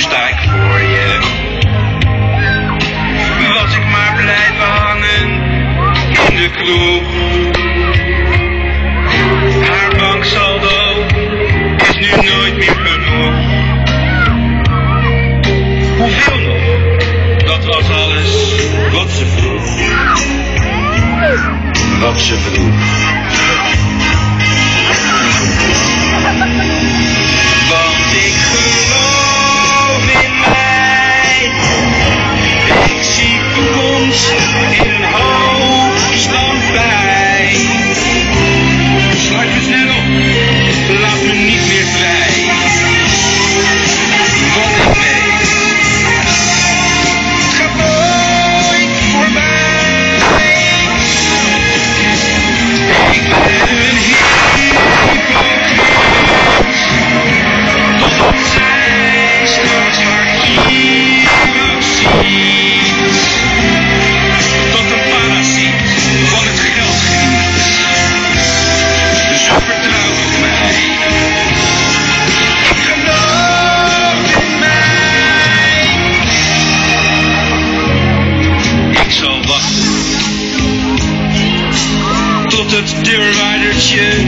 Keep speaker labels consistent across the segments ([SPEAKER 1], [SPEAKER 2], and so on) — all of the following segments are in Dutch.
[SPEAKER 1] sta ik voor je. Was ik maar blijven hangen in de kroeg. Haar banksaldo is nu nooit meer genoeg. Hoeveel nog? Dat was alles wat ze vroeg. Wat ze vroeg. Tot het deurwaardertje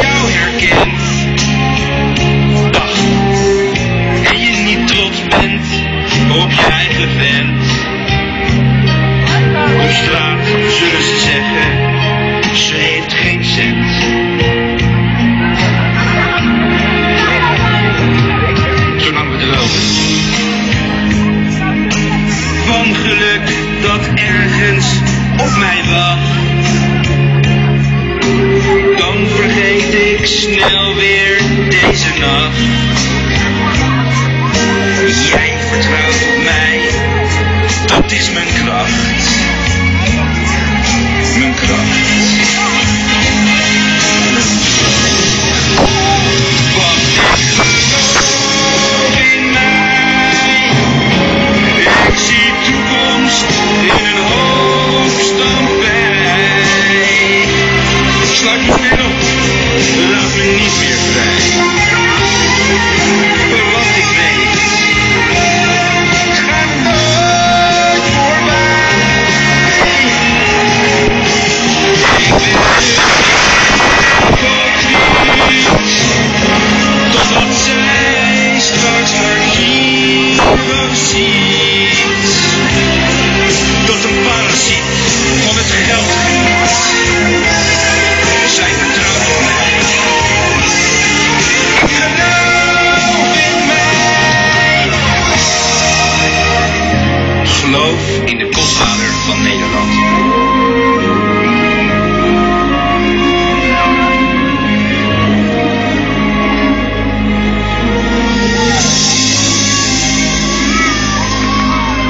[SPEAKER 1] jou herkent. dat ergens op mij wacht. Dan vergeet ik snel weer deze nacht. Jij